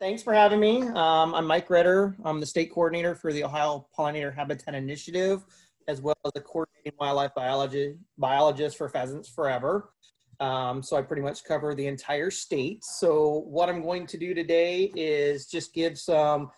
Thanks for having me. Um, I'm Mike Retterer. I'm the state coordinator for the Ohio Pollinator Habitat Initiative, as well as a coordinating wildlife biology biologist for Pheasants Forever. Um, so I pretty much cover the entire state. So what I'm going to do today is just give some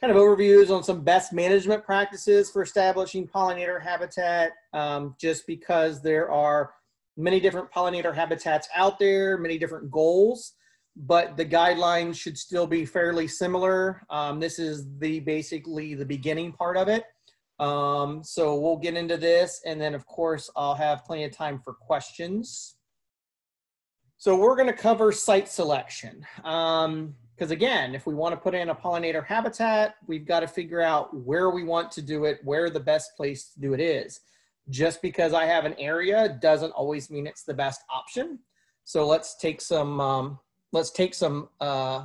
kind of overviews on some best management practices for establishing pollinator habitat, um, just because there are many different pollinator habitats out there, many different goals but the guidelines should still be fairly similar. Um, this is the basically the beginning part of it. Um, so we'll get into this and then of course I'll have plenty of time for questions. So we're gonna cover site selection. Um, because again, if we want to put in a pollinator habitat, we've got to figure out where we want to do it, where the best place to do it is. Just because I have an area doesn't always mean it's the best option. So let's take some um, let's take some uh,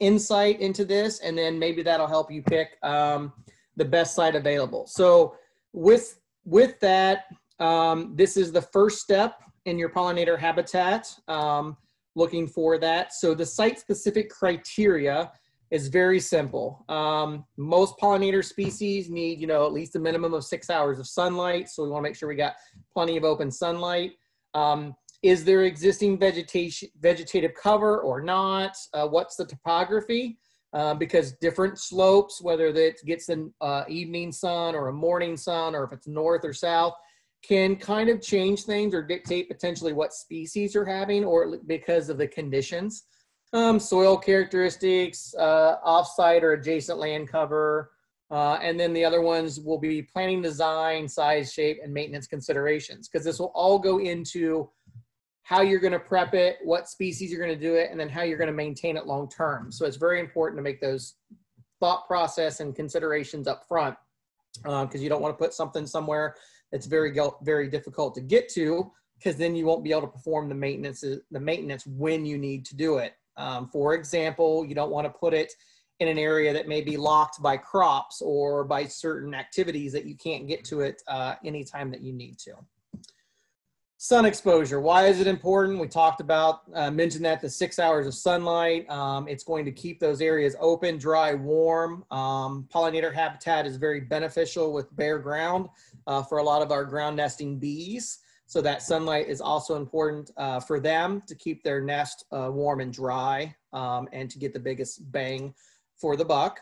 insight into this, and then maybe that'll help you pick um, the best site available. So with with that, um, this is the first step in your pollinator habitat. Um, looking for that. So the site-specific criteria is very simple. Um, most pollinator species need, you know, at least a minimum of six hours of sunlight. So we want to make sure we got plenty of open sunlight. Um, is there existing vegetation, vegetative cover or not? Uh, what's the topography? Uh, because different slopes, whether it gets an uh, evening sun or a morning sun, or if it's north or south, can kind of change things or dictate potentially what species you're having, or because of the conditions. Um, soil characteristics, uh, offsite or adjacent land cover, uh, and then the other ones will be planning design, size, shape, and maintenance considerations, because this will all go into how you're going to prep it, what species you're going to do it, and then how you're going to maintain it long term. So it's very important to make those thought process and considerations up front because um, you don't want to put something somewhere that's very very difficult to get to because then you won't be able to perform the maintenance the maintenance when you need to do it. Um, for example, you don't want to put it in an area that may be locked by crops or by certain activities that you can't get to it uh, anytime that you need to. Sun exposure. Why is it important? We talked about, uh, mentioned that the six hours of sunlight. Um, it's going to keep those areas open, dry, warm. Um, pollinator habitat is very beneficial with bare ground uh, for a lot of our ground nesting bees. So that sunlight is also important uh, for them to keep their nest uh, warm and dry um, and to get the biggest bang for the buck.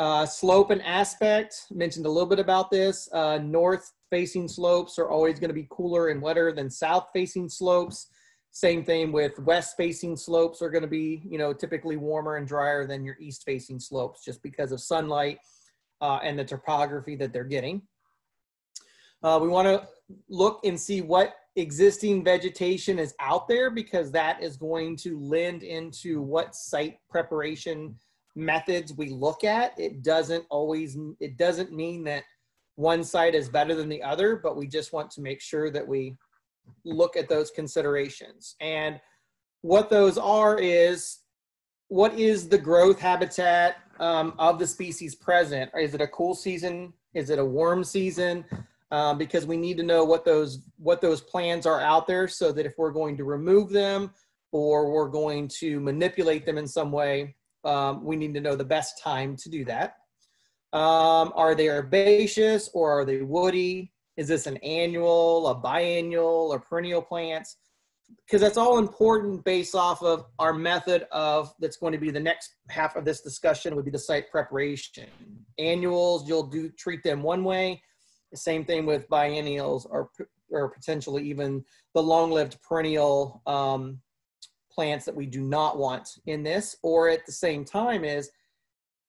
Uh, slope and aspect, mentioned a little bit about this. Uh, north facing slopes are always going to be cooler and wetter than south facing slopes. Same thing with west facing slopes are going to be, you know, typically warmer and drier than your east facing slopes just because of sunlight uh, and the topography that they're getting. Uh, we want to look and see what existing vegetation is out there because that is going to lend into what site preparation methods we look at. It doesn't always, it doesn't mean that one side is better than the other, but we just want to make sure that we look at those considerations. And what those are is what is the growth habitat um, of the species present? Is it a cool season? Is it a warm season? Um, because we need to know what those what those plans are out there so that if we're going to remove them or we're going to manipulate them in some way, um, we need to know the best time to do that. Um, are they herbaceous or are they woody? Is this an annual, a biennial, or perennial plants? Because that's all important based off of our method of that's going to be the next half of this discussion would be the site preparation. Annuals, you'll do treat them one way. The same thing with biennials or or potentially even the long-lived perennial um, plants that we do not want in this. Or at the same time is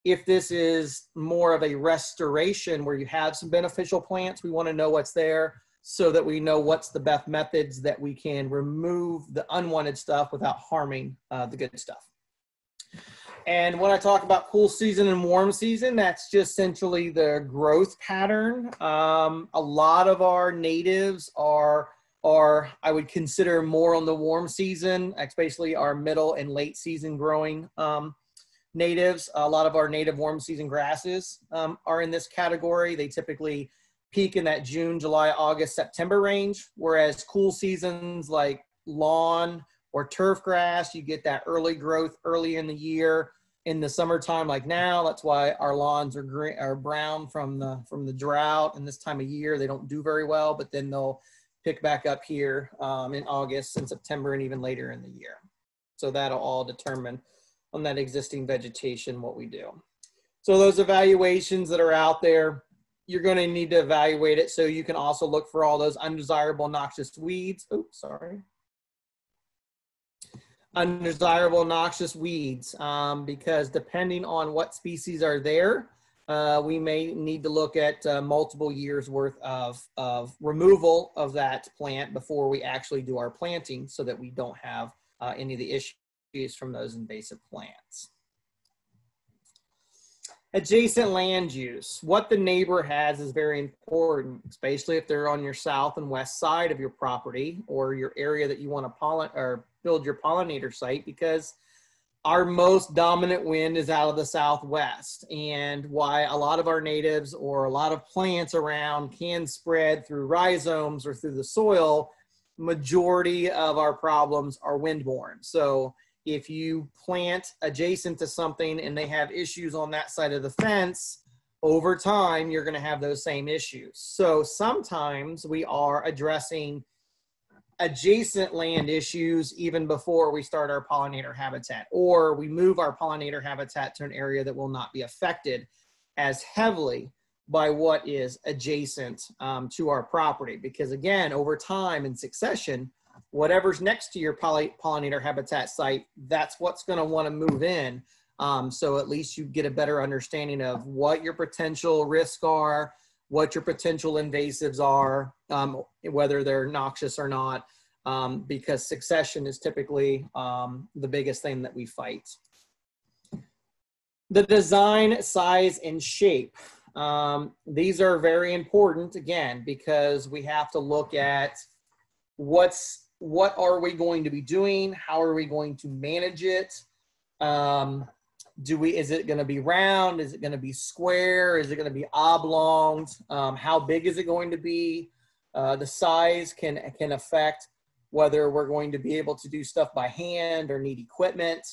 if this is more of a restoration where you have some beneficial plants, we want to know what's there so that we know what's the best methods that we can remove the unwanted stuff without harming uh, the good stuff. And when I talk about cool season and warm season, that's just essentially the growth pattern. Um, a lot of our natives are, are I would consider more on the warm season, especially our middle and late season growing um, natives. A lot of our native warm season grasses um, are in this category. They typically peak in that June, July, August, September range, whereas cool seasons like lawn or turf grass, you get that early growth early in the year. in the summertime like now that's why our lawns are green are brown from the from the drought and this time of year they don't do very well but then they'll pick back up here um, in august and september and even later in the year. So that'll all determine on that existing vegetation what we do. So those evaluations that are out there you're going to need to evaluate it. So you can also look for all those undesirable noxious weeds. Oops sorry. Undesirable noxious weeds um, because depending on what species are there, uh, we may need to look at uh, multiple years worth of, of removal of that plant before we actually do our planting so that we don't have uh, any of the issues from those invasive plants. Adjacent land use. What the neighbor has is very important, especially if they're on your south and west side of your property or your area that you want to pollen or build your pollinator site because our most dominant wind is out of the southwest and why a lot of our natives or a lot of plants around can spread through rhizomes or through the soil majority of our problems are windborne. So if you plant adjacent to something and they have issues on that side of the fence over time you're going to have those same issues. So sometimes we are addressing adjacent land issues even before we start our pollinator habitat, or we move our pollinator habitat to an area that will not be affected as heavily by what is adjacent um, to our property. Because again, over time in succession, whatever's next to your poly- pollinator habitat site, that's what's going to want to move in. Um, so at least you get a better understanding of what your potential risks are, what your potential invasives are, um, whether they're noxious or not, um, because succession is typically um, the biggest thing that we fight. The design, size, and shape. Um, these are very important again because we have to look at what's what are we going to be doing, how are we going to manage it. Um, do we is it going to be round? Is it going to be square? Is it going to be oblong um, how big is it going to be? Uh, the size can can affect whether we're going to be able to do stuff by hand or need equipment.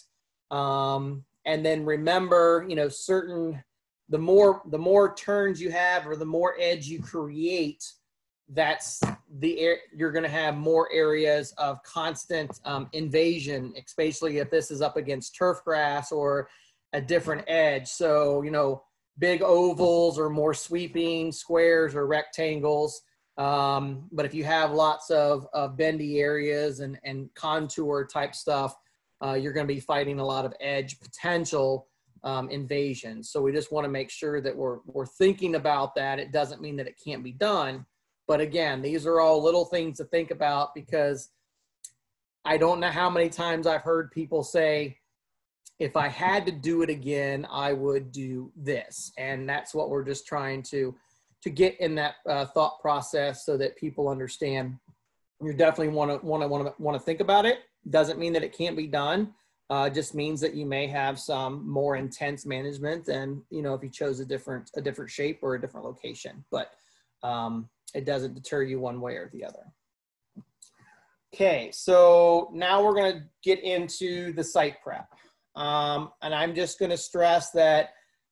Um, and then remember you know certain the more the more turns you have or the more edge you create that's the air you're going to have more areas of constant um, invasion especially if this is up against turf grass or a different edge. So, you know, big ovals or more sweeping squares or rectangles. Um, but if you have lots of, of bendy areas and, and contour type stuff, uh, you're going to be fighting a lot of edge potential um, invasion. So we just want to make sure that we're, we're thinking about that. It doesn't mean that it can't be done. But again, these are all little things to think about because I don't know how many times I've heard people say, if I had to do it again, I would do this. And that's what we're just trying to to get in that uh, thought process so that people understand. You definitely want to want to want to want to think about it. Doesn't mean that it can't be done. Uh, just means that you may have some more intense management than you know if you chose a different a different shape or a different location. But um, it doesn't deter you one way or the other. Okay, so now we're going to get into the site prep. Um, and I'm just going to stress that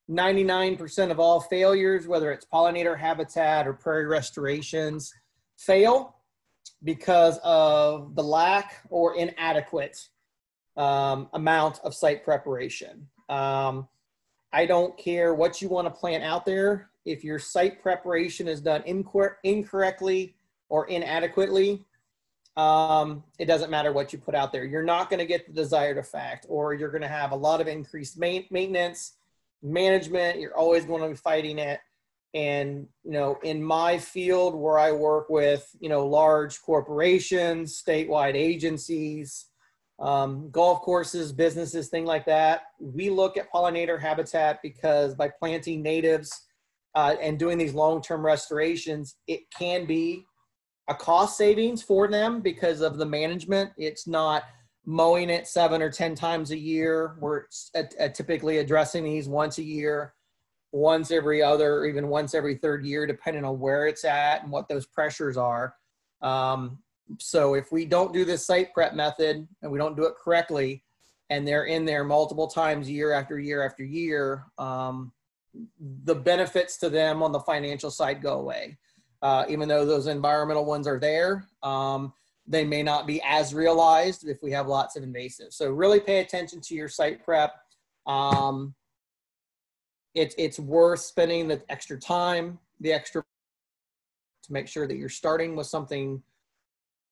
99% of all failures, whether it's pollinator habitat or prairie restorations, fail because of the lack or inadequate um, amount of site preparation. Um, I don't care what you want to plant out there. If your site preparation is done incor- incorrectly or inadequately, um, it doesn't matter what you put out there. You're not going to get the desired effect, or you're going to have a lot of increased main, maintenance, management. You're always going to be fighting it. And, you know, in my field where I work with, you know, large corporations, statewide agencies, um, golf courses, businesses, things like that, we look at pollinator habitat because by planting natives uh, and doing these long term restorations, it can be a cost savings for them because of the management. It's not mowing it seven or 10 times a year. We're typically addressing these once a year, once every other, or even once every third year, depending on where it's at and what those pressures are. Um, so if we don't do this site prep method and we don't do it correctly, and they're in there multiple times year after year after year, um, the benefits to them on the financial side go away. Uh, even though those environmental ones are there, um, they may not be as realized if we have lots of invasives. So really pay attention to your site prep. Um, it's it's worth spending the extra time, the extra to make sure that you're starting with something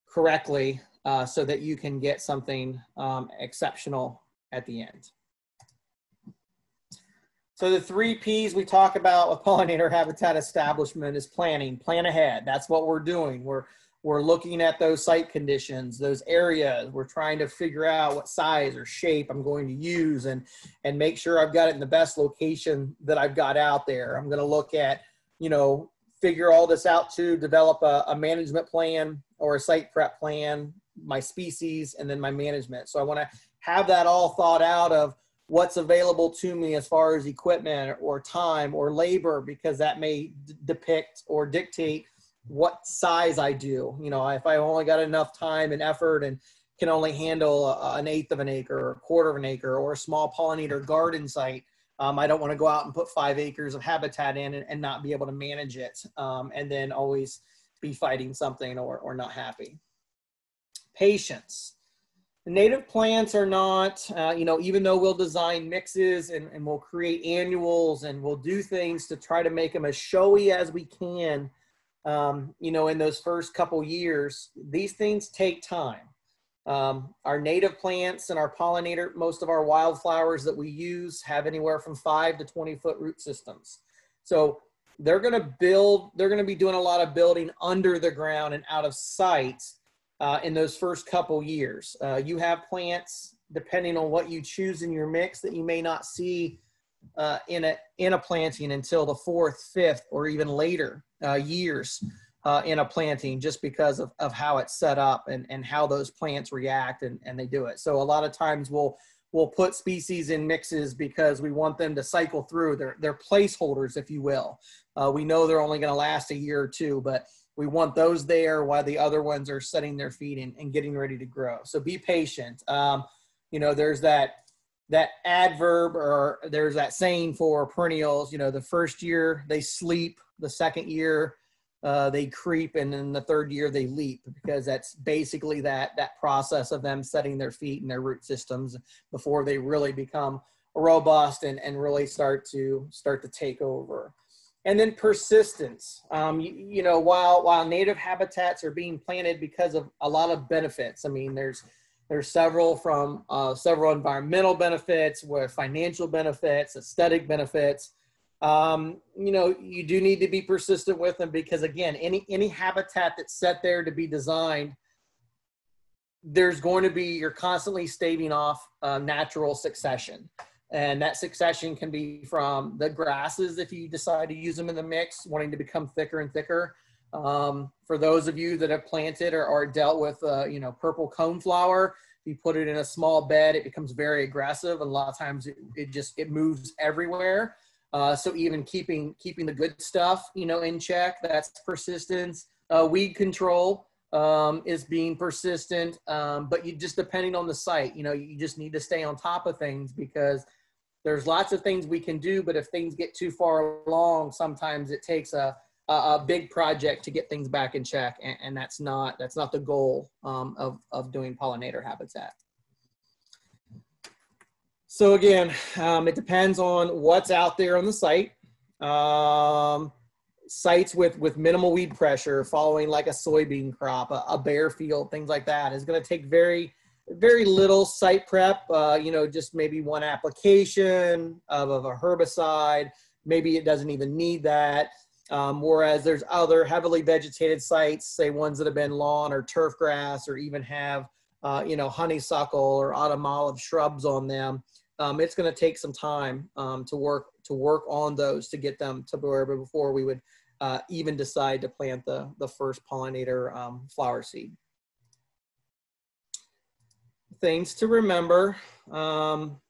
correctly uh, so that you can get something um, exceptional at the end. So the three P's we talk about with pollinator habitat establishment is planning, plan ahead. That's what we're doing. We're, we're looking at those site conditions, those areas. We're trying to figure out what size or shape I'm going to use and, and make sure I've got it in the best location that I've got out there. I'm going to look at, you know, figure all this out to develop a, a management plan or a site prep plan, my species, and then my management. So I want to have that all thought out of what's available to me as far as equipment or time or labor, because that may depict or dictate what size I do. You know, if I only got enough time and effort and can only handle a, an eighth of an acre or a quarter of an acre or a small pollinator garden site, um, I don't want to go out and put five acres of habitat in and, and not be able to manage it um, and then always be fighting something or, or not happy. Patience. Native plants are not, uh, you know, even though we'll design mixes and, and we'll create annuals and we'll do things to try to make them as showy as we can, um, you know, in those first couple years, these things take time. Um, our native plants and our pollinator, most of our wildflowers that we use have anywhere from five to 20 foot root systems. So they're going to build, they're going to be doing a lot of building under the ground and out of sight uh, in those first couple years. Uh, you have plants, depending on what you choose in your mix, that you may not see uh, in, a, in a planting until the fourth, fifth, or even later uh, years uh, in a planting just because of, of how it's set up and, and how those plants react and, and they do it. So a lot of times we'll we'll put species in mixes because we want them to cycle through. They're, they're placeholders, if you will. Uh, we know they're only going to last a year or two, but we want those there while the other ones are setting their feet and, and getting ready to grow. So be patient. Um, you know, there's that that adverb or there's that saying for perennials. You know, the first year they sleep, the second year uh, they creep, and then the third year they leap because that's basically that that process of them setting their feet and their root systems before they really become robust and, and really start to start to take over. And then persistence. Um, you, you know, while while native habitats are being planted because of a lot of benefits. I mean, there's there's several from uh, several environmental benefits, with financial benefits, aesthetic benefits um, you know, you do need to be persistent with them because again, any any habitat that's set there to be designed, there's going to be you're constantly staving off uh, natural succession, and that succession can be from the grasses if you decide to use them in the mix, wanting to become thicker and thicker. Um, for those of you that have planted or, or dealt with, uh, you know, purple coneflower, if you put it in a small bed, it becomes very aggressive, and a lot of times it, it just it moves everywhere. Uh, so even keeping keeping the good stuff, you know, in check, that's persistence. Uh, weed control um, is being persistent, um, but you just depending on the site, you know, you just need to stay on top of things because there's lots of things we can do, but if things get too far along, sometimes it takes a a, a big project to get things back in check, and, and that's not that's not the goal um, of of doing pollinator habitat. So again, um, it depends on what's out there on the site. Um, sites with with minimal weed pressure, following like a soybean crop, a, a bare field, things like that, is going to take very very little site prep. Uh, you know, just maybe one application of, of a herbicide. Maybe it doesn't even need that. Um, whereas there's other heavily vegetated sites, say ones that have been lawn or turf grass, or even have uh, you know honeysuckle or autumn olive shrubs on them um, it's going to take some time um, to work to work on those to get them to where before we would uh, even decide to plant the the first pollinator um, flower seed. Things to remember: um,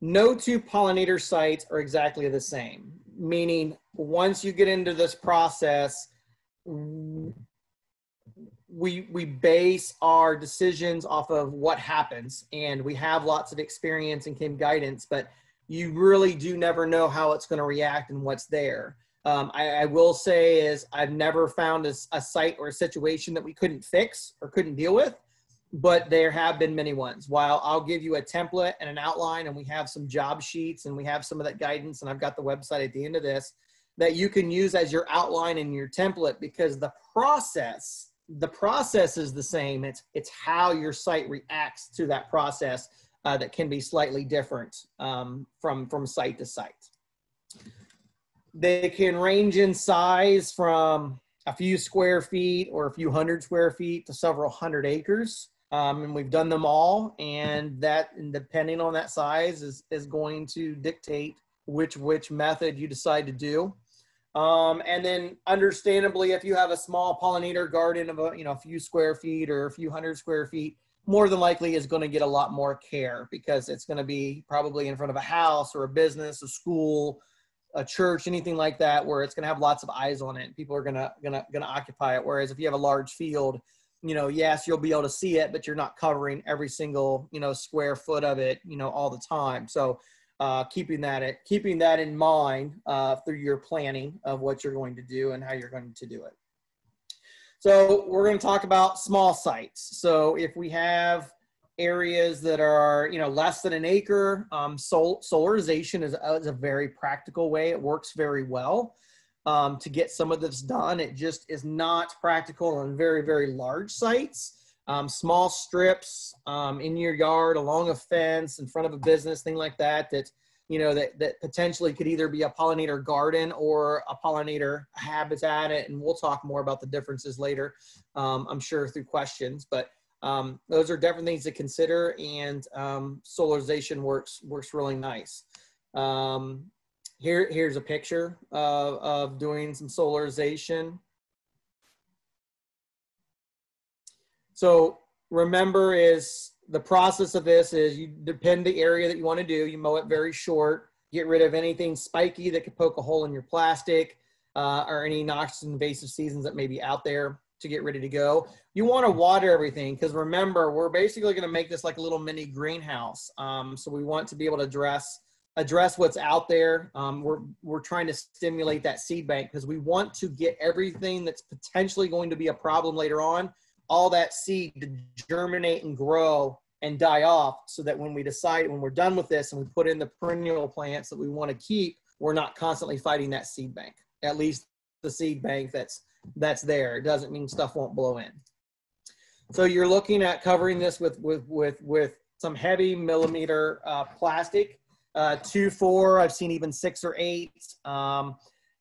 no two pollinator sites are exactly the same. Meaning, once you get into this process, we we base our decisions off of what happens. And we have lots of experience and came guidance but you really do never know how it's going to react and what's there. Um, I, I, will say is i've never found a, a, site or a situation that we couldn't fix or couldn't deal with but there have been many ones while i'll give you a template and an outline and we have some job sheets and we have some of that guidance and i've got the website at the end of this that you can use as your outline and your template because the process the process is the same. It's it's how your site reacts to that process uh, that can be slightly different um, from from site to site. They can range in size from a few square feet or a few hundred square feet to several hundred acres. Um, and we've done them all, and that, depending on that size, is is going to dictate which which method you decide to do. Um, and then understandably, if you have a small pollinator garden of a, you know, a few square feet or a few hundred square feet, more than likely is going to get a lot more care because it's going to be probably in front of a house or a business, a school, a church, anything like that, where it's going to have lots of eyes on it. People are going to, going to, going to occupy it. Whereas if you have a large field, you know, yes, you'll be able to see it, but you're not covering every single, you know, square foot of it, you know, all the time. So uh, keeping that at, keeping that in mind uh, through your planning of what you're going to do and how you're going to do it. So we're going to talk about small sites. So if we have areas that are you know less than an acre, um, sol solarization is, uh, is, a very practical way. It works very well um, to get some of this done. It just is not practical on very very large sites um, small strips um, in your yard, along a fence, in front of a business, thing like that. That you know that that potentially could either be a pollinator garden or a pollinator habitat. And we'll talk more about the differences later, um, I'm sure through questions. But um, those are different things to consider, and um, solarization works works really nice. Um, here, here's a picture of, of doing some solarization. So remember is the process of this is you depend the area that you want to do. You mow it very short, get rid of anything spiky that could poke a hole in your plastic uh, or any noxious invasive seasons that may be out there to get ready to go. You want to water everything because remember, we're basically going to make this like a little mini greenhouse. Um, so we want to be able to address address what's out there. Um, we're we're trying to stimulate that seed bank because we want to get everything that's potentially going to be a problem later on all that seed to germinate and grow and die off so that when we decide when we're done with this and we put in the perennial plants that we want to keep we're not constantly fighting that seed bank at least the seed bank that's that's there. It doesn't mean stuff won't blow in. So you're looking at covering this with with with with some heavy millimeter uh, plastic uh, two four i've seen even six or eight um,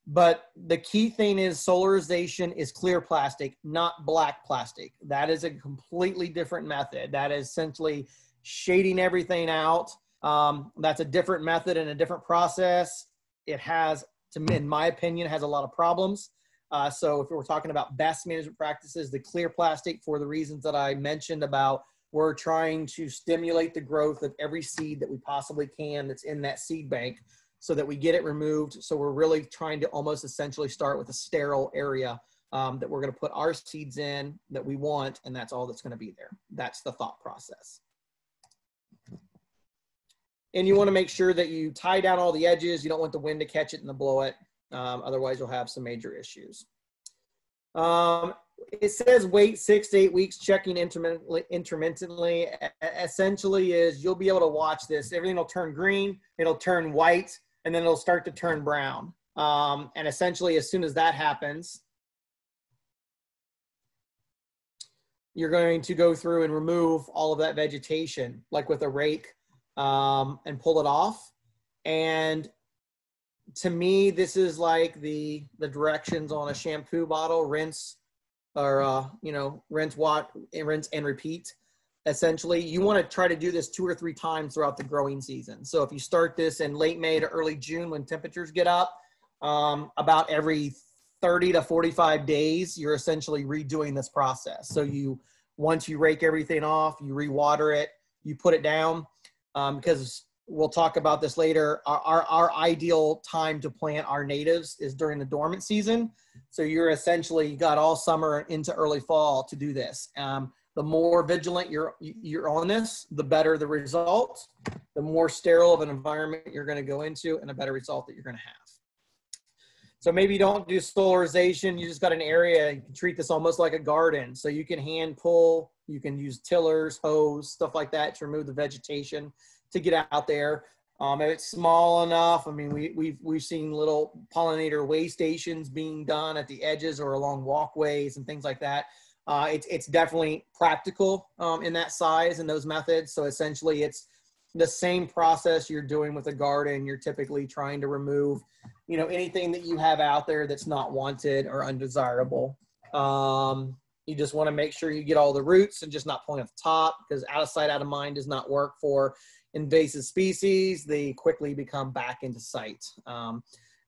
but the key thing is solarization is clear plastic, not black plastic. That is a completely different method. That is essentially shading everything out. Um, that's a different method and a different process. It has, to me, in my opinion, has a lot of problems. Uh, so if we're talking about best management practices, the clear plastic, for the reasons that I mentioned about, we're trying to stimulate the growth of every seed that we possibly can that's in that seed bank so that we get it removed. So we're really trying to almost essentially start with a sterile area um, that we're going to put our seeds in that we want, and that's all that's going to be there. That's the thought process. And you want to make sure that you tie down all the edges. You don't want the wind to catch it and to blow it. Um, otherwise, you'll have some major issues. Um, it says wait six to eight weeks, checking intermittently, intermittently. Essentially, is you'll be able to watch this. Everything will turn green. It'll turn white and then it'll start to turn brown. Um, and essentially, as soon as that happens, you're going to go through and remove all of that vegetation, like with a rake, um, and pull it off. And to me, this is like the the directions on a shampoo bottle: rinse, or uh, you know, rinse, what, rinse and repeat essentially. You want to try to do this two or three times throughout the growing season. So if you start this in late may to early june when temperatures get up um, about every 30 to 45 days you're essentially redoing this process. So you once you rake everything off you rewater it you put it down um, because we'll talk about this later. Our, our, our, ideal time to plant our natives is during the dormant season. So you're essentially got all summer into early fall to do this. Um, the more vigilant you're you're on this, the better the result. The more sterile of an environment you're going to go into, and a better result that you're going to have. So maybe you don't do solarization. You just got an area. You can treat this almost like a garden. So you can hand pull. You can use tillers, hose, stuff like that to remove the vegetation to get out there. Um, if it's small enough, I mean, we, we've we've seen little pollinator way stations being done at the edges or along walkways and things like that. Uh, it's it's definitely practical um, in that size and those methods. So essentially, it's the same process you're doing with a garden. You're typically trying to remove, you know, anything that you have out there that's not wanted or undesirable. Um, you just want to make sure you get all the roots and just not pulling at the top because out of sight, out of mind does not work for invasive species, they quickly become back into sight. Um,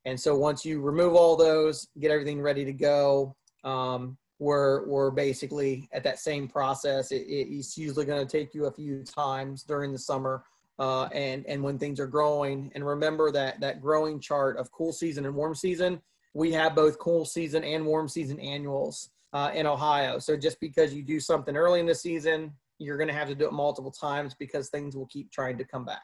and so once you remove all those, get everything ready to go, um, we're, we're basically at that same process. It, it's usually going to take you a few times during the summer uh, and, and when things are growing. And remember that, that growing chart of cool season and warm season, we have both cool season and warm season annuals uh, in Ohio. So just because you do something early in the season you're going to have to do it multiple times because things will keep trying to come back.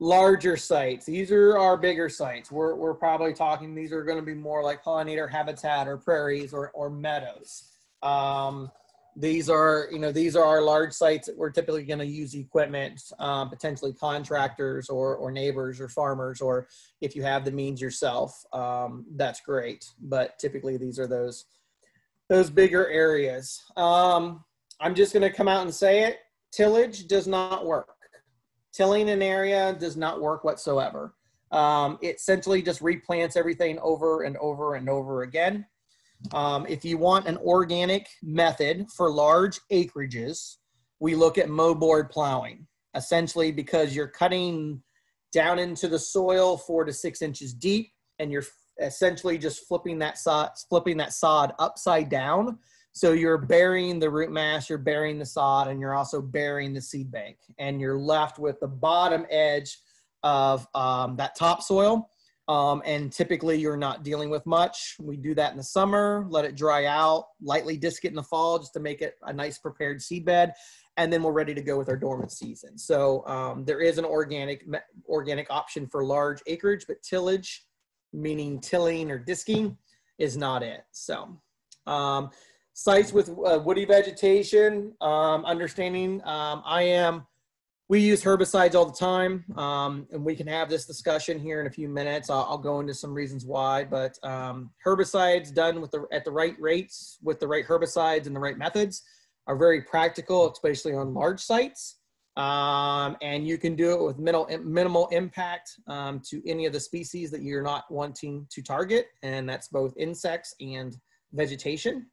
Larger sites. These are our bigger sites. We're, we're probably talking, these are going to be more like pollinator habitat or prairies or, or meadows. Um, these are, you know, these are our large sites that we're typically going to use equipment, um, potentially contractors or, or neighbors or farmers, or if you have the means yourself, um, that's great. But typically these are those, those bigger areas. Um, I'm just going to come out and say it. Tillage does not work. Tilling an area does not work whatsoever. Um, it essentially just replants everything over and over and over again. Um, if you want an organic method for large acreages, we look at moldboard plowing, essentially because you're cutting down into the soil four to six inches deep, and you're essentially just flipping that sod, flipping that sod upside down so you're burying the root mass, you're burying the sod, and you're also burying the seed bank. And you're left with the bottom edge of um, that topsoil. Um, and typically you're not dealing with much. We do that in the summer, let it dry out, lightly disc it in the fall just to make it a nice prepared seed bed. And then we're ready to go with our dormant season. So um, there is an organic organic option for large acreage, but tillage, meaning tilling or disking, is not it. So um, sites with uh, woody vegetation, um, understanding um, I am, we use herbicides all the time, um, and we can have this discussion here in a few minutes. I'll, I'll go into some reasons why, but um, herbicides done with the, at the right rates, with the right herbicides and the right methods are very practical, especially on large sites. Um, and you can do it with minimal, minimal impact um, to any of the species that you're not wanting to target, and that's both insects and vegetation.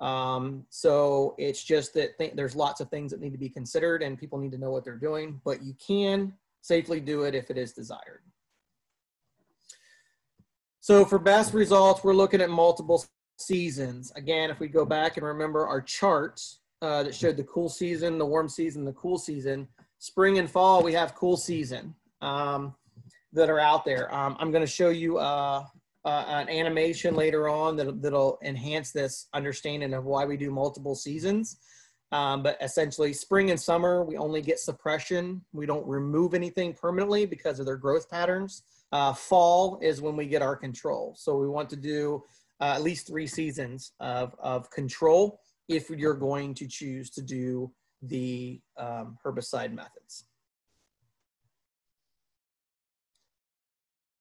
Um, so it's just that th there's lots of things that need to be considered and people need to know what they're doing, but you can safely do it if it is desired. So for best results, we're looking at multiple seasons. Again, if we go back and remember our charts uh, that showed the cool season, the warm season, the cool season, spring and fall, we have cool season um, that are out there. Um, I'm going to show you uh, uh, an animation later on that, that'll enhance this understanding of why we do multiple seasons. Um, but essentially, spring and summer, we only get suppression. We don't remove anything permanently because of their growth patterns. Uh, fall is when we get our control. So we want to do uh, at least three seasons of, of control if you're going to choose to do the um, herbicide methods.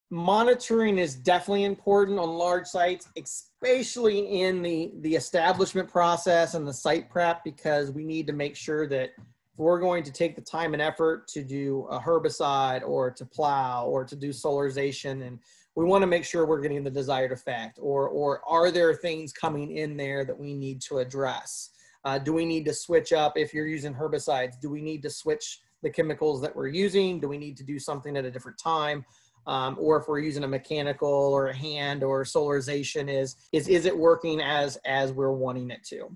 Monitoring is definitely important on large sites, especially in the, the establishment process and the site prep, because we need to make sure that if we're going to take the time and effort to do a herbicide or to plow or to do solarization and we want to make sure we're getting the desired effect or, or are there things coming in there that we need to address? Uh, do we need to switch up if you're using herbicides? Do we need to switch the chemicals that we're using? Do we need to do something at a different time? Um, or if we're using a mechanical or a hand or solarization is is is it working as as we're wanting it to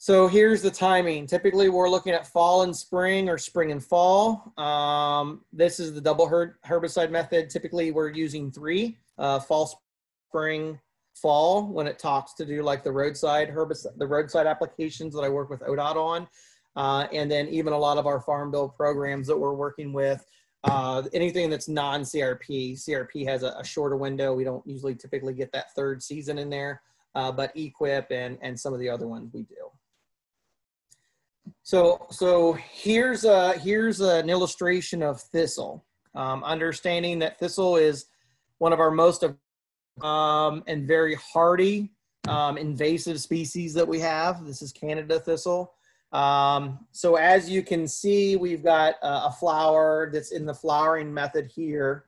So here's the timing. Typically, we're looking at fall and spring or spring and fall. Um, this is the double herbicide method. Typically, we're using three, uh, fall, spring, fall, when it talks to do like the roadside herbicide, the roadside applications that I work with ODOT on. Uh, and then even a lot of our farm bill programs that we're working with, uh, anything that's non-CRP. CRP has a, a, shorter window. We don't usually typically get that third season in there, uh, but EQIP and, and some of the other ones we do. So, so here's a, here's an illustration of thistle. Um, understanding that thistle is one of our most um, and very hardy um, invasive species that we have. This is Canada thistle. Um, so as you can see, we've got a flower that's in the flowering method here.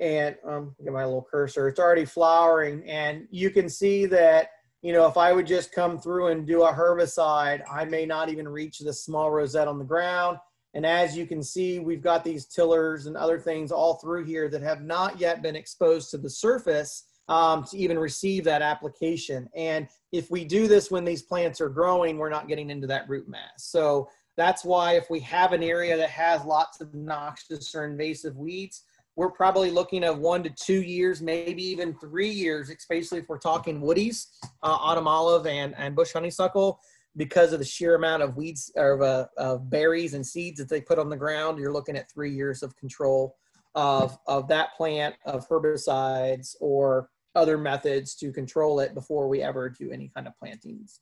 And um, get my little cursor, it's already flowering. And you can see that you know, if I would just come through and do a herbicide, I may not even reach the small rosette on the ground. And as you can see, we've got these tillers and other things all through here that have not yet been exposed to the surface um, to even receive that application. And if we do this when these plants are growing, we're not getting into that root mass. So that's why if we have an area that has lots of noxious or invasive weeds, we're probably looking at one to two years, maybe even three years, especially if we're talking woodies, uh, autumn olive and, and bush honeysuckle, because of the sheer amount of weeds or uh, of berries and seeds that they put on the ground. You're looking at three years of control of, of that plant, of herbicides or other methods to control it before we ever do any kind of plantings.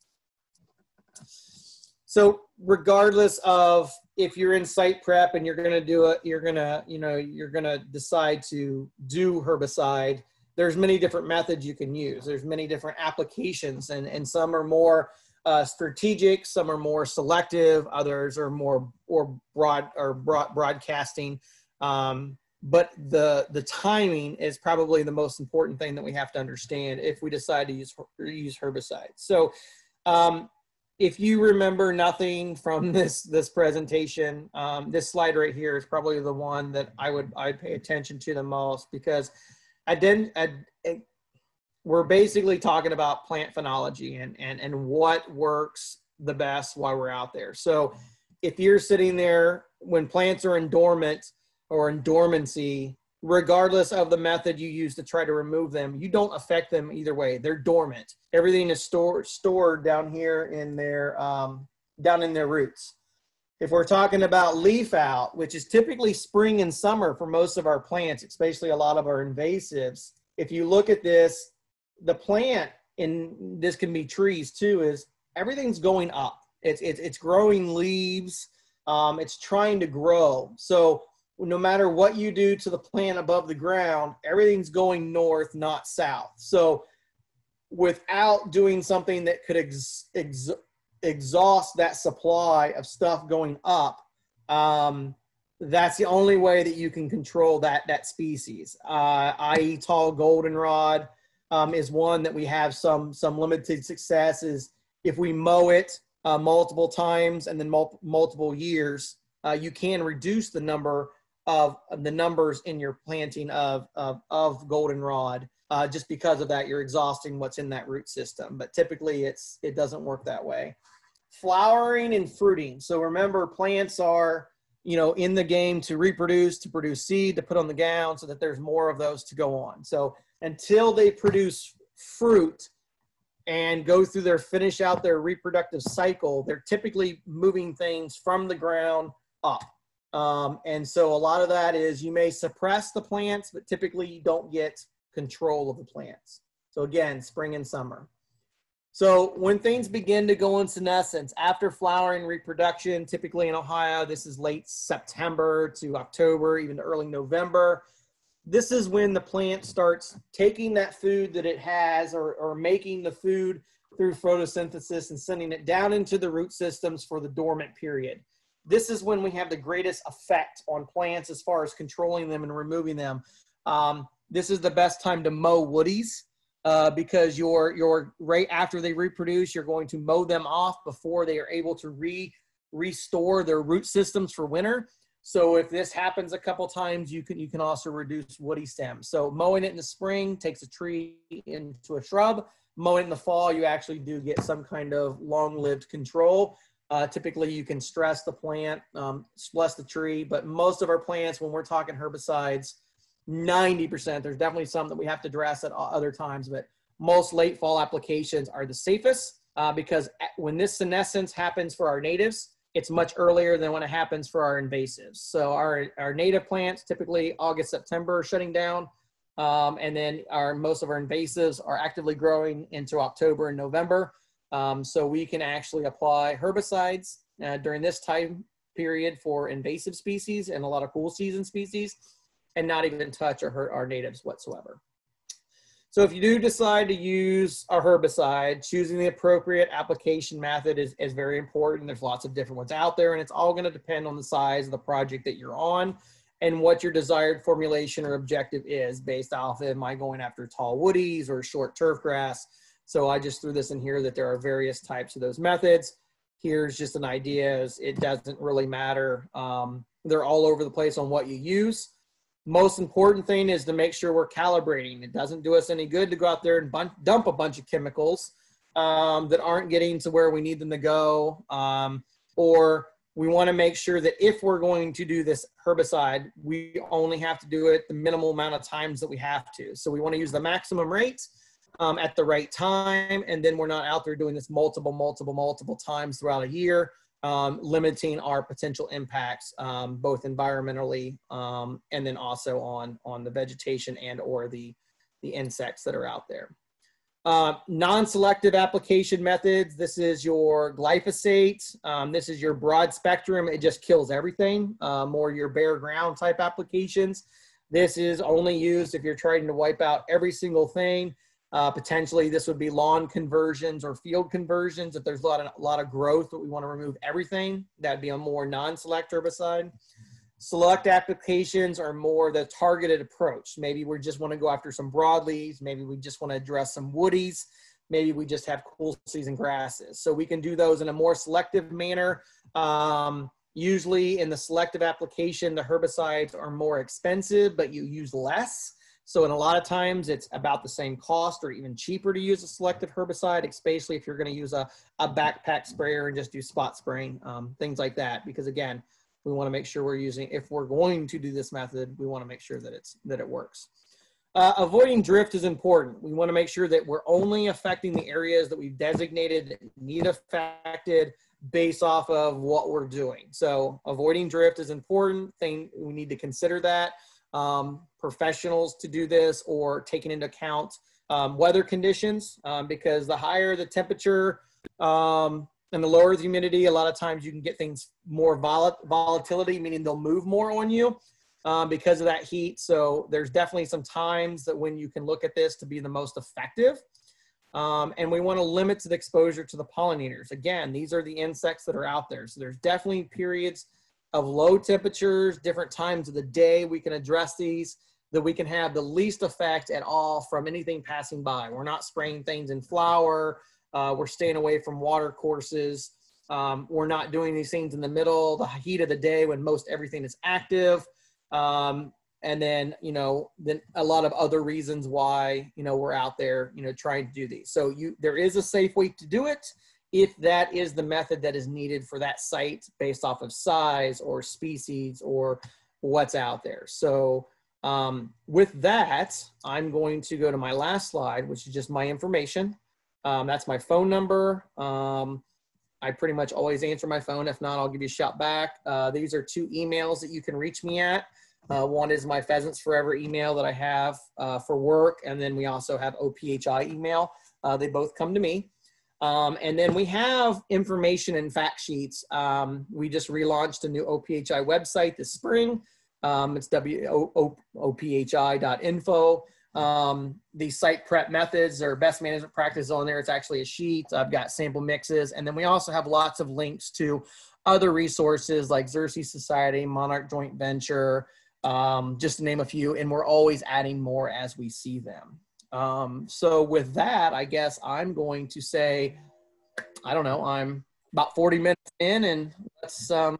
So regardless of if you're in site prep and you're going to do it, you're going to, you know, you're going to decide to do herbicide. There's many different methods you can use. There's many different applications and, and some are more uh, strategic, some are more selective, others are more or broad or broad, broadcasting. Um, but the the timing is probably the most important thing that we have to understand if we decide to use use herbicides. So um, if you remember nothing from this this presentation, um, this slide right here is probably the one that I would I'd pay attention to the most because I didn't. I, it, we're basically talking about plant phenology and and and what works the best while we're out there. So if you're sitting there when plants are in dormant or in dormancy, regardless of the method you use to try to remove them, you don't affect them either way. They're dormant. Everything is stored stored down here in their um, down in their roots. If we're talking about leaf out, which is typically spring and summer for most of our plants, especially a lot of our invasives, if you look at this, the plant, and this can be trees too, is everything's going up. It's it's, it's growing leaves. Um, it's trying to grow. So no matter what you do to the plant above the ground, everything's going north, not south. So without doing something that could ex- ex- exhaust that supply of stuff going up, um, that's the only way that you can control that that species. Uh, i.e., tall goldenrod um, is one that we have some some limited success. Is if we mow it uh, multiple times and then mul- multiple years, uh, you can reduce the number of, the numbers in your planting of, of, of goldenrod. Uh, just because of that, you're exhausting what's in that root system. But typically, it's it doesn't work that way. Flowering and fruiting. So remember, plants are you know in the game to reproduce, to produce seed, to put on the gown, so that there's more of those to go on. So until they produce fruit and go through their finish out their reproductive cycle, they're typically moving things from the ground up. Um, and so a lot of that is you may suppress the plants, but typically you don't get control of the plants. So again, spring and summer. So when things begin to go in senescence after flowering reproduction, typically in Ohio, this is late September to October, even early November. This is when the plant starts taking that food that it has or, or making the food through photosynthesis and sending it down into the root systems for the dormant period this is when we have the greatest effect on plants as far as controlling them and removing them. Um, this is the best time to mow woodies uh, because you're, you're right after they reproduce, you're going to mow them off before they are able to re restore their root systems for winter. So if this happens a couple times, you can you can also reduce woody stems. So mowing it in the spring takes a tree into a shrub. Mowing in the fall, you actually do get some kind of long-lived control. Uh, typically, you can stress the plant, um, stress the tree, but most of our plants, when we're talking herbicides, 90%, there's definitely some that we have to dress at other times, but most late fall applications are the safest uh, because when this senescence happens for our natives, it's much earlier than when it happens for our invasives. So our, our native plants, typically August, September, shutting down. Um, and then our most of our invasives are actively growing into October and November. Um, so we can actually apply herbicides uh, during this time period for invasive species and a lot of cool season species and not even touch or hurt our natives whatsoever. So if you do decide to use a herbicide, choosing the appropriate application method is, is very important. There's lots of different ones out there and it's all gonna depend on the size of the project that you're on and what your desired formulation or objective is based off of am I going after tall woodies or short turf grass. So I just threw this in here that there are various types of those methods. Here's just an idea, it doesn't really matter. Um, they're all over the place on what you use most important thing is to make sure we're calibrating. It doesn't do us any good to go out there and dump a bunch of chemicals um, that aren't getting to where we need them to go. Um, or we want to make sure that if we're going to do this herbicide, we only have to do it the minimal amount of times that we have to. So we want to use the maximum rate um, at the right time. And then we're not out there doing this multiple, multiple, multiple times throughout a year um, limiting our potential impacts, um, both environmentally um, and then also on, on the vegetation and or the, the insects that are out there. Uh, non-selective application methods. This is your glyphosate. Um, this is your broad spectrum. It just kills everything. Uh, more your bare ground type applications. This is only used if you're trying to wipe out every single thing. Uh, potentially, this would be lawn conversions or field conversions. If there's a lot of, a lot of growth, but we want to remove everything, that'd be a more non-select herbicide. Select applications are more the targeted approach. Maybe we just want to go after some broadleaves. Maybe we just want to address some woodies. Maybe we just have cool season grasses. So we can do those in a more selective manner. Um, usually in the selective application, the herbicides are more expensive, but you use less. So in a lot of times it's about the same cost or even cheaper to use a selective herbicide, especially if you're going to use a, a backpack sprayer and just do spot spraying, um, things like that. Because again, we want to make sure we're using, if we're going to do this method, we want to make sure that it's, that it works. Uh, avoiding drift is important. We want to make sure that we're only affecting the areas that we've designated that need affected based off of what we're doing. So avoiding drift is important thing. We need to consider that um, professionals to do this or taking into account um, weather conditions um, because the higher the temperature um, and the lower the humidity, a lot of times you can get things more vol- volatility, meaning they'll move more on you um, because of that heat. So there's definitely some times that when you can look at this to be the most effective. Um, and we want to limit the exposure to the pollinators. Again, these are the insects that are out there. So there's definitely periods of low temperatures, different times of the day. We can address these that we can have the least effect at all from anything passing by. We're not spraying things in flower. Uh, we're staying away from water courses. Um, we're not doing these things in the middle, the heat of the day when most everything is active. Um, and then, you know, then a lot of other reasons why, you know, we're out there, you know, trying to do these. So you, there is a safe way to do it if that is the method that is needed for that site based off of size or species or what's out there. So um, with that, I'm going to go to my last slide, which is just my information. Um, that's my phone number. Um, I pretty much always answer my phone. If not, I'll give you a shout back. Uh, these are two emails that you can reach me at. Uh, one is my Pheasants Forever email that I have uh, for work, and then we also have OPHI email. Uh, they both come to me. Um, and then we have information and fact sheets. Um, we just relaunched a new OPHI website this spring. Um, it's wophi.info. Um, the site prep methods or best management practices on there. It's actually a sheet. I've got sample mixes. And then we also have lots of links to other resources like Xerces Society, Monarch Joint Venture, um, just to name a few. And we're always adding more as we see them. Um, so with that, I guess I'm going to say, I don't know, I'm about 40 minutes in and let's, um,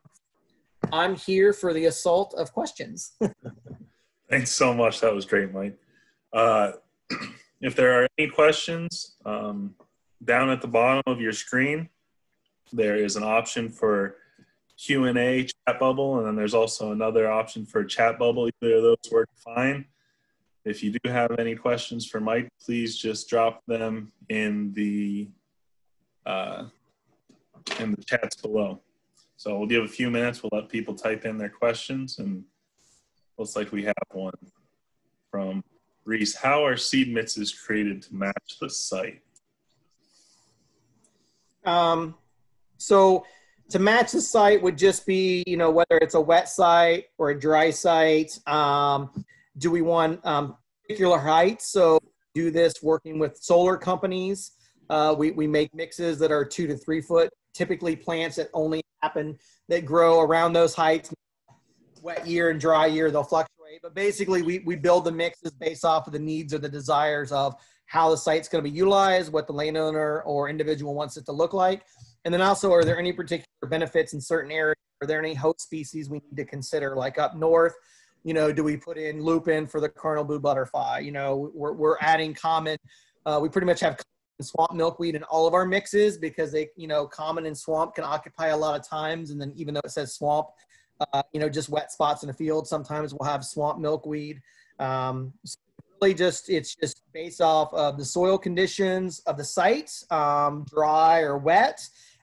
I'm here for the assault of questions. Thanks so much. That was great, Mike. Uh, if there are any questions, um, down at the bottom of your screen, there is an option for Q&A chat bubble, and then there's also another option for chat bubble. Either of those work fine. If you do have any questions for Mike, please just drop them in the uh, in the chats below. So we'll give a few minutes. We'll let people type in their questions, and looks like we have one from Reese. How are seed mixes created to match the site? Um, so to match the site would just be, you know, whether it's a wet site or a dry site. Um, do we want um, particular heights? So do this working with solar companies. Uh, we, we make mixes that are two to three foot, typically plants that only happen, that grow around those heights. Wet year and dry year, they'll fluctuate. But basically, we, we build the mixes based off of the needs or the desires of how the site's going to be utilized, what the landowner or individual wants it to look like. And then also, are there any particular benefits in certain areas? Are there any host species we need to consider? Like up north, you know, do we put in lupin for the Karner blue butterfly? You know, we're, we're adding common, uh, we pretty much have swamp milkweed in all of our mixes because they, you know, common and swamp can occupy a lot of times. And then even though it says swamp, uh, you know, just wet spots in the field, sometimes we'll have swamp milkweed. Um, so really just, it's just based off of the soil conditions of the site, um, dry or wet,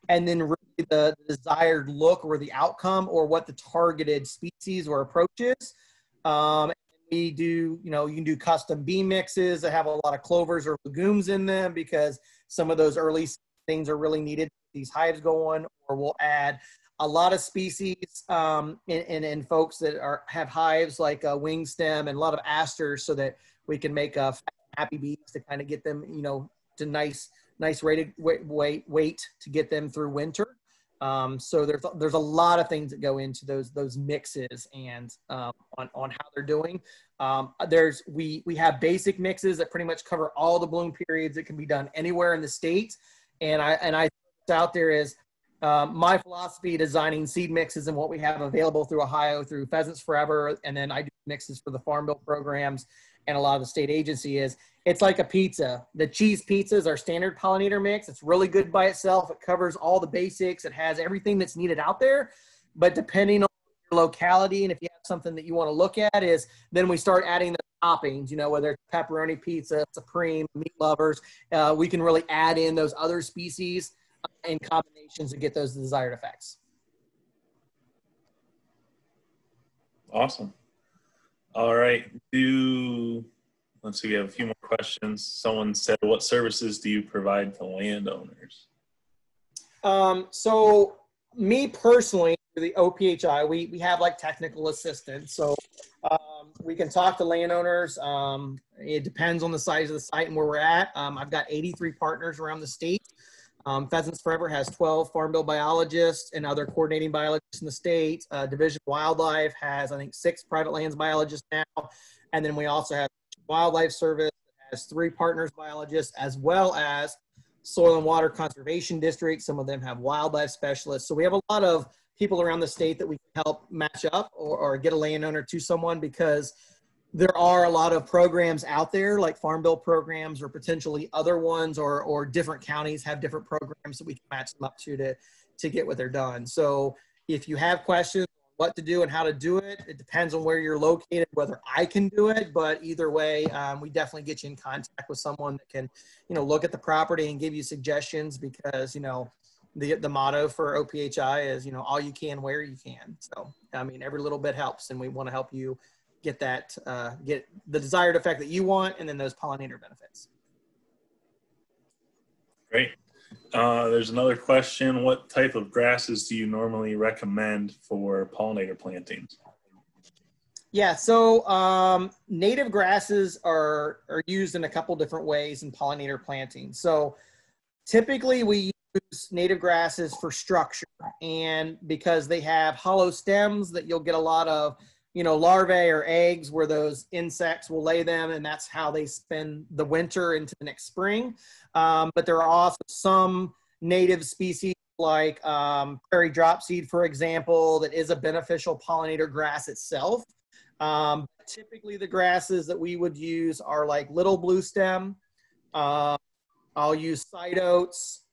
and then really the desired look or the outcome or what the targeted species or approach is. Um, we do, you know, you can do custom bean mixes that have a lot of clovers or legumes in them because some of those early things are really needed. These hives go on, or we'll add a lot of species um, and, and, folks that are have hives like a wing stem and a lot of asters so that we can make uh, happy bees to kind of get them, you know, to nice, nice rated weight, weight, weight to get them through winter. Um, so there's there's a lot of things that go into those those mixes and um, on on how they're doing. Um, there's we we have basic mixes that pretty much cover all the bloom periods. It can be done anywhere in the state, and I and I out there is um, my philosophy designing seed mixes and what we have available through Ohio through Pheasants Forever, and then I do mixes for the Farm Bill programs and a lot of the state agency is it's like a pizza. The cheese pizza is our standard pollinator mix. It's really good by itself. It covers all the basics. It has everything that's needed out there. But depending on your locality and if you have something that you want to look at is then we start adding the toppings, you know, whether it's pepperoni pizza, supreme, meat lovers, uh, we can really add in those other species and combinations to get those desired effects. Awesome. All right. Do let's see. We have a few more questions. Someone said, "What services do you provide to landowners?" Um, so, me personally, the OPHI, we we have like technical assistance. So, um, we can talk to landowners. Um, it depends on the size of the site and where we're at. Um, I've got 83 partners around the state. Um, Pheasants Forever has 12 Farm Bill biologists and other coordinating biologists in the state. Uh, Division of Wildlife has, I think, six private lands biologists now. And then we also have Wildlife Service has three partners biologists, as well as Soil and Water Conservation District. Some of them have wildlife specialists. So we have a lot of people around the state that we can help match up or, or get a landowner to someone because – there are a lot of programs out there like farm bill programs or potentially other ones or or different counties have different programs that we can match them up to to to get what they're done. So if you have questions what to do and how to do it it depends on where you're located whether i can do it but either way um, we definitely get you in contact with someone that can you know look at the property and give you suggestions because you know the, the motto for ophi is you know all you can where you can. So i mean every little bit helps and we want to help you get that uh, get the desired effect that you want and then those pollinator benefits. Great. Uh, there's another question. What type of grasses do you normally recommend for pollinator plantings? Yeah so um, native grasses are are used in a couple different ways in pollinator planting. So typically we use native grasses for structure and because they have hollow stems that you'll get a lot of you know, larvae or eggs where those insects will lay them, and that's how they spend the winter into the next spring. Um, but there are also some native species like um, prairie dropseed, for example, that is a beneficial pollinator grass itself. Um, typically, the grasses that we would use are like little blue stem. Uh, I'll use side oats,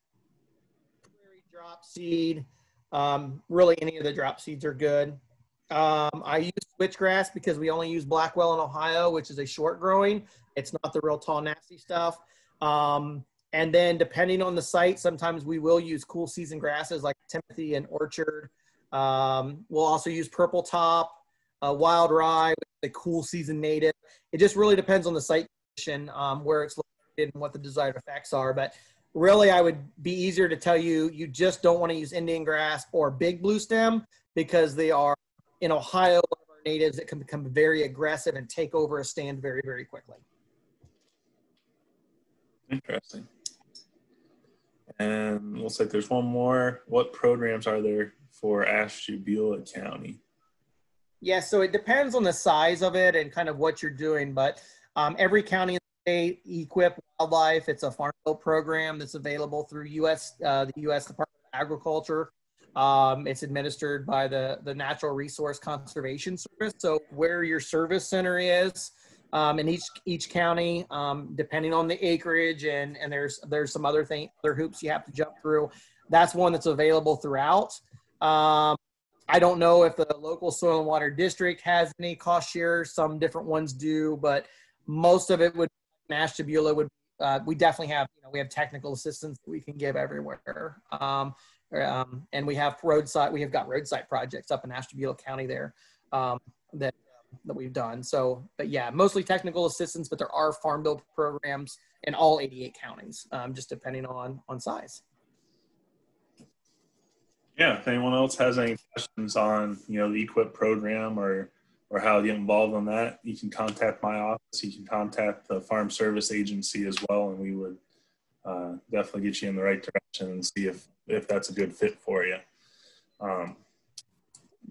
prairie dropseed. Um, really, any of the drop seeds are good. Um, I use switchgrass because we only use Blackwell in Ohio, which is a short growing. It's not the real tall, nasty stuff. Um, and then depending on the site, sometimes we will use cool season grasses like Timothy and Orchard. Um, we'll also use Purple Top, uh, Wild Rye, the cool season native. It just really depends on the site condition, um, where it's located and what the desired effects are. But really, I would be easier to tell you you just don't want to use Indian grass or big blue stem because they are in Ohio, one of our natives that can become very aggressive and take over a stand very, very quickly. Interesting. And looks like there's one more. What programs are there for Ashtabula County? Yeah, so it depends on the size of it and kind of what you're doing, but um, every county in the state, EQIP Wildlife, it's a farm bill program that's available through US, uh, the U.S. Department of Agriculture. Um, it's administered by the, the Natural Resource Conservation Service. So where your service center is, um, in each each county, um, depending on the acreage, and and there's there's some other thing other hoops you have to jump through. That's one that's available throughout. Um, I don't know if the local soil and water district has any cost share. Some different ones do, but most of it would Ashtabula would. Uh, we definitely have you know we have technical assistance that we can give everywhere. Um, um, and we have roadside we have got roadside projects up in Ashtabula County there um, that that we've done. So, but yeah, mostly technical assistance, but there are farm bill programs in all 88 counties, um, just depending on on size. Yeah, if anyone else has any questions on you know the EQIP program or or how to get involved on that, you can contact my office. You can contact the Farm Service Agency as well, and we would uh, definitely get you in the right direction and see if if that's a good fit for you. Um,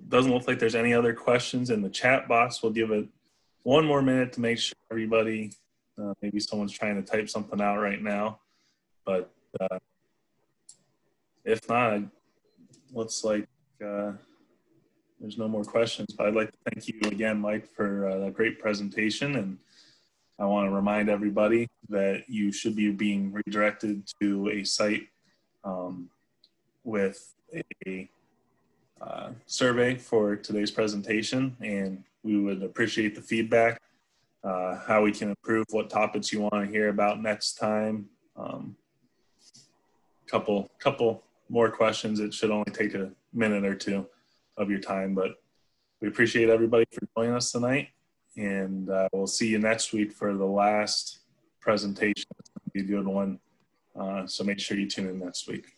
doesn't look like there's any other questions in the chat box. We'll give it one more minute to make sure everybody, uh, maybe someone's trying to type something out right now, but uh, if not, looks like uh, there's no more questions. But I'd like to thank you again, Mike, for uh, a great presentation. And I want to remind everybody that you should be being redirected to a site um, with a uh, survey for today's presentation, and we would appreciate the feedback, uh, how we can improve, what topics you want to hear about next time. Um, couple, couple more questions. It should only take a minute or two of your time, but we appreciate everybody for joining us tonight, and uh, we'll see you next week for the last presentation. It's going to be a good one, uh, so make sure you tune in next week.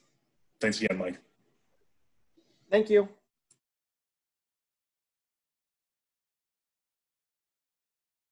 Thanks again, Mike. Thank you.